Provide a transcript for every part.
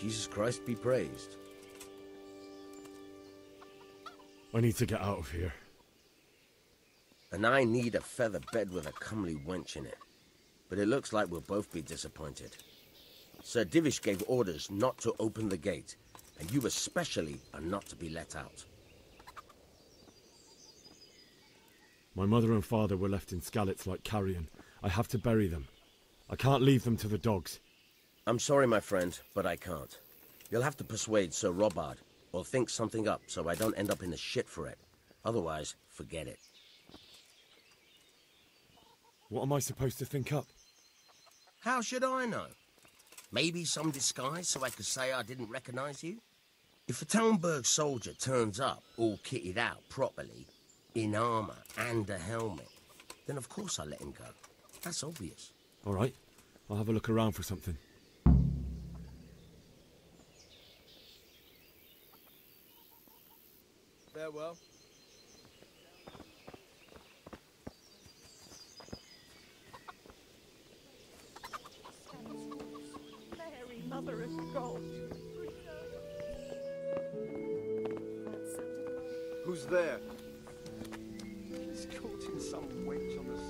Jesus Christ be praised. I need to get out of here. And I need a feather bed with a comely wench in it. But it looks like we'll both be disappointed. Sir Divish gave orders not to open the gate, and you especially are not to be let out. My mother and father were left in Skalitz like carrion. I have to bury them. I can't leave them to the dogs. I'm sorry, my friend, but I can't. You'll have to persuade Sir Robard, or think something up so I don't end up in the shit for it. Otherwise, forget it. What am I supposed to think up? How should I know? Maybe some disguise so I could say I didn't recognize you? If a Talmberg soldier turns up all kitted out properly, in armor and a helmet, then of course I let him go. That's obvious. All right, I'll have a look around for something. Farewell. Mary, Mother of God. Who's there? He's caught in some wench on the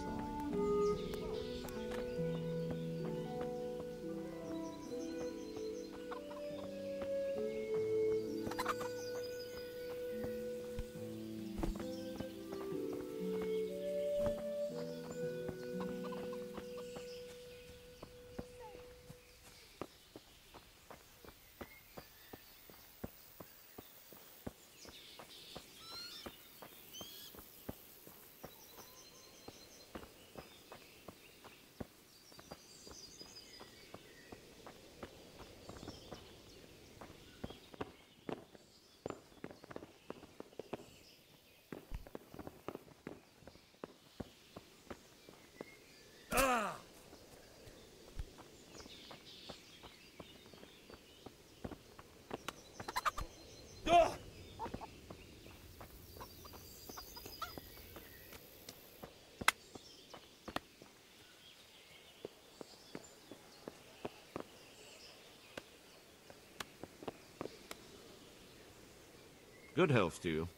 Good health to you.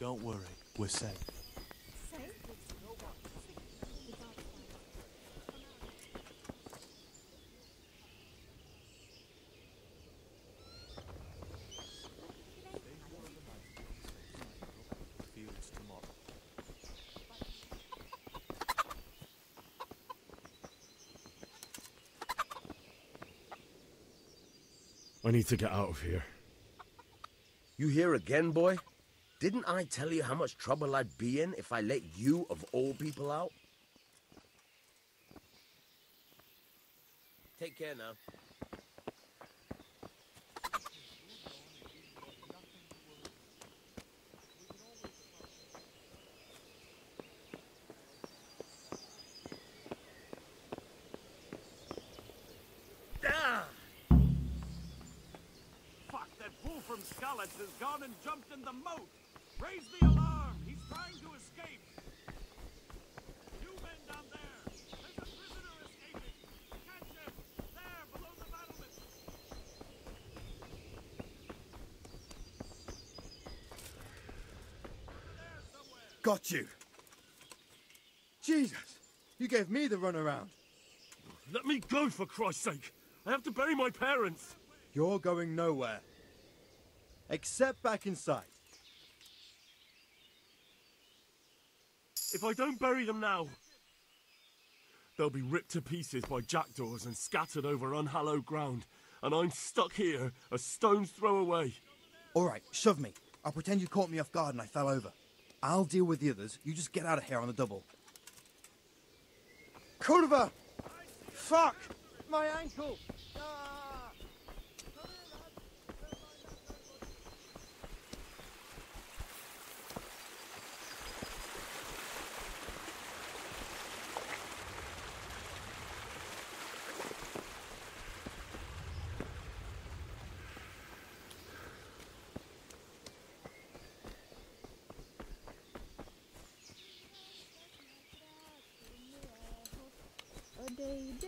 Don't worry, we're safe. Fields. I need to get out of here. You here again, boy? Didn't I tell you how much trouble I'd be in if I let you, of all people, out? Take care now. Fuck, that fool from Skalitz has gone and jumped in the moat! Raise the alarm! He's trying to escape! You men down there! There's a prisoner escaping! Catch him! There, below the battlement! There somewhere! Got you. Jesus, you gave me the runaround. Let me go, for Christ's sake! I have to bury my parents! You're going nowhere. Except back inside. If I don't bury them now, they'll be ripped to pieces by jackdaws and scattered over unhallowed ground, and I'm stuck here, a stone's throw away. All right, shove me. I'll pretend you caught me off guard and I fell over. I'll deal with the others. You just get out of here on the double. Cordova! Fuck! My ankle! Ah! It's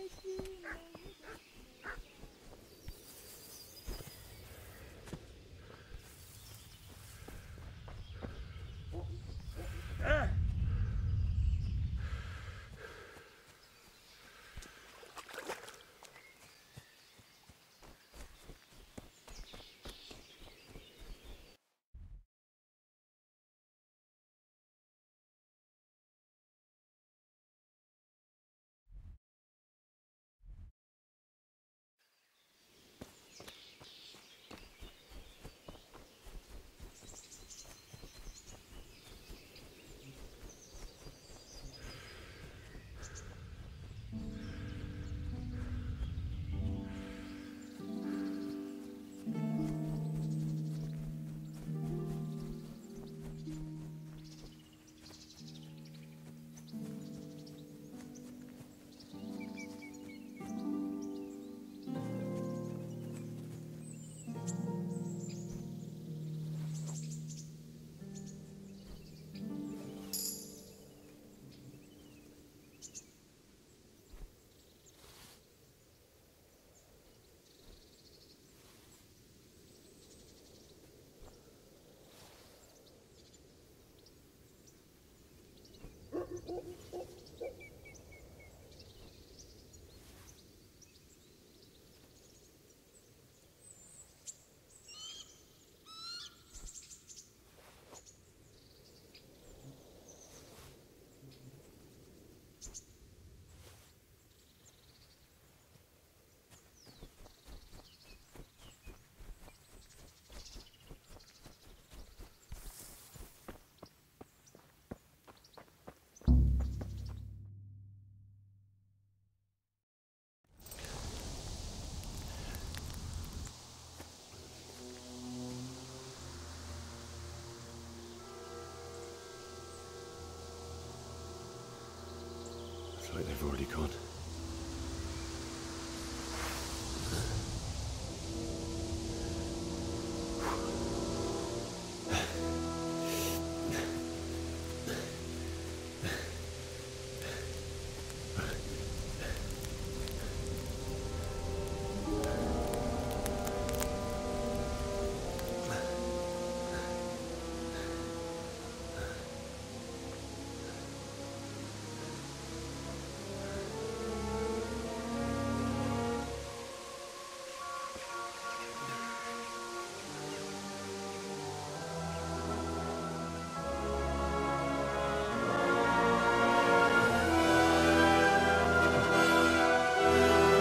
they've already gone.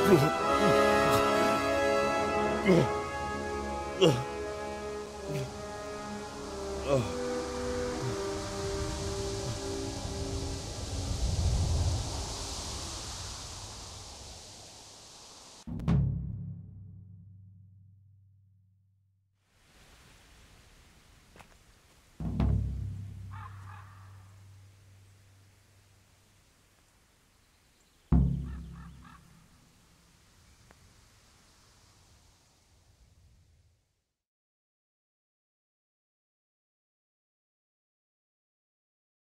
嗯。嗯。嗯。